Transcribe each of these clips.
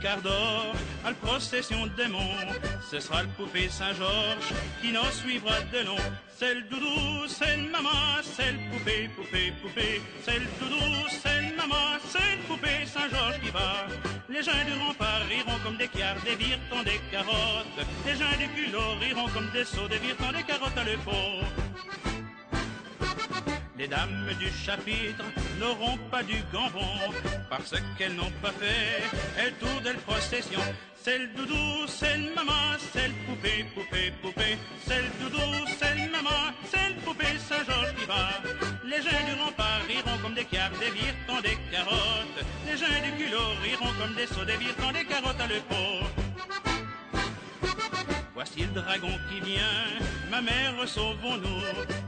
quart d'or, à la procession des monts. Ce sera le poupée Saint-Georges qui nous suivra de long. C'est le doudou, c'est le maman, c'est le poupée, poupée, poupée. C'est le doudou, c'est le maman, c'est le poupée Saint-Georges qui va. Les gens du rempart riront comme des quiards, des virtons, des carottes. Les gens du culot riront comme des seaux, des virtons, des carottes à le pot. Les dames du chapitre n'auront pas du gambon parce qu'elles n'ont pas fait elles tour de procession. C'est le doudou, c'est le maman, c'est le poupée, poupée, poupée. C'est le doudou, c'est le maman, c'est le poupée Saint-Georges qui va. Les gens du rempart riront comme des cartes, des virtons, des carottes. Les gens du culot riront comme des seaux, des virtons, des carottes à le. Voici le dragon qui vient, ma mère, sauvons-nous.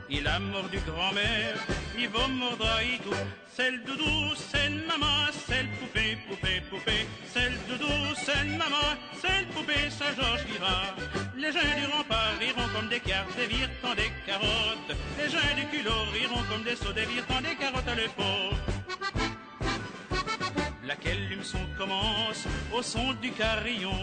Il a mordu grand-mère, il va mordre tout. C'est le doudou, c'est le maman, c'est le poupée, poupée, poupée. C'est le doudou, c'est le maman, c'est le poupée Saint-Georges qui va. Les gens du rempart riront comme des cartes, des virtons, des carottes. Les gens du culot riront comme des seaux, des virtons, des carottes à le pot laquelle l'humeçon commence au son du carillon?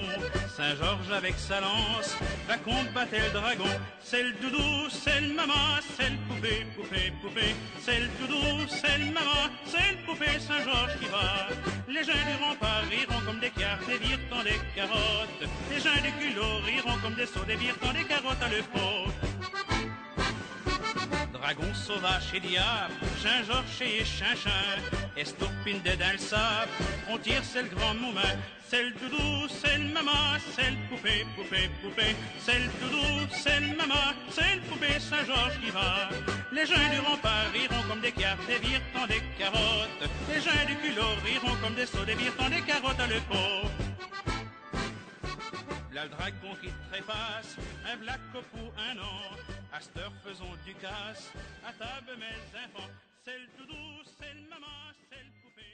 Saint-Georges avec sa lance va combattre le dragon. C'est le doudou, c'est le maman, c'est le poupée, poupée, poupée. C'est le doudou, c'est le maman, c'est le poupée Saint-Georges qui va. Les gens du rempart riront comme des cartes, des virtons, des carottes. Les gens du culot riront comme des seaux, des virtons, des carottes à le pot dragon sauvage et diable, Saint-Georges et Chinchin, Estourpine de dans on tire c'est le grand moment, c'est le doudou, c'est le maman, c'est le poupée, poupée, poupée, c'est le doudou, c'est le maman, c'est le poupée Saint-Georges qui va. Les gens du rempart riront comme des cartes, des virtons, des carottes, les gens du culot riront comme des seaux, des virtons, des carottes à le le dragon qui trépasse, un black pour un an. À cette heure, faisons du casse. À table, mes enfants. C'est le doudou, c'est le maman, c'est le poupée.